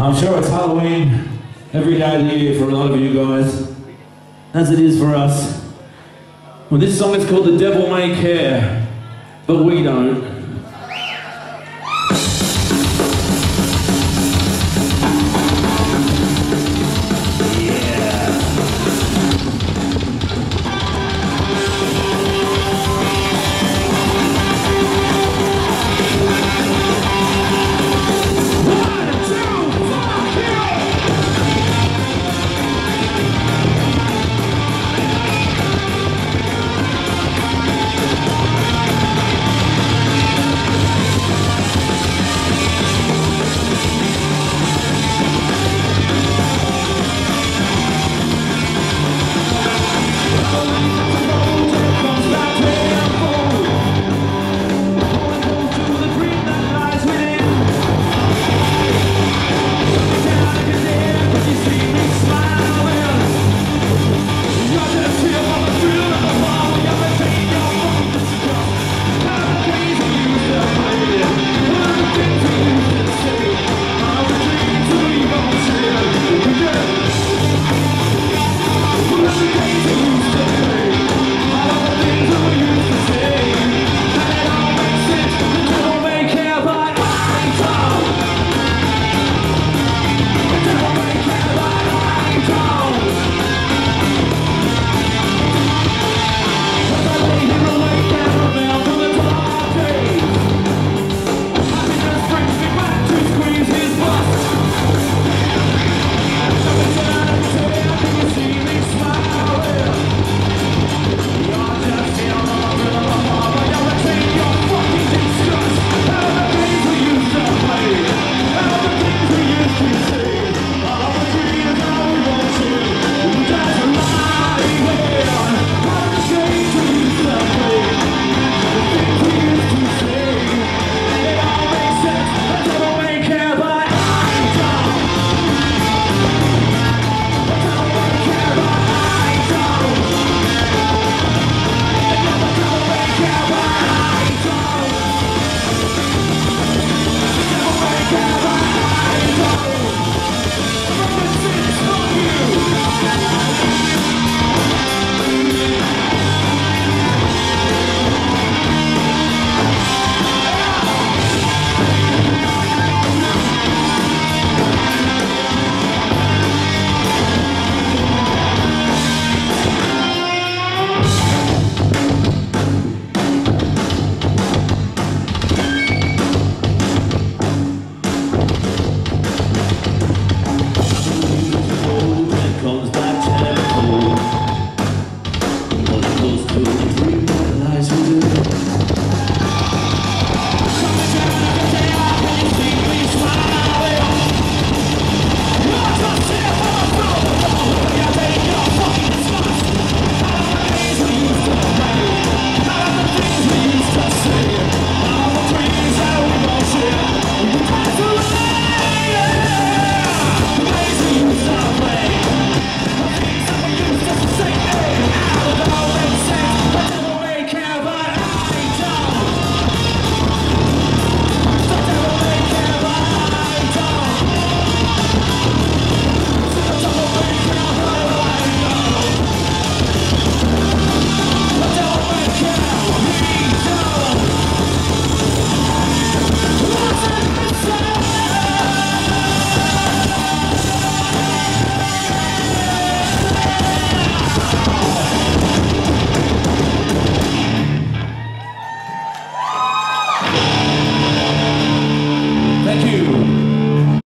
I'm sure it's Halloween every day of the year for a lot of you guys, as it is for us. Well, this song is called The Devil May Care, but we don't.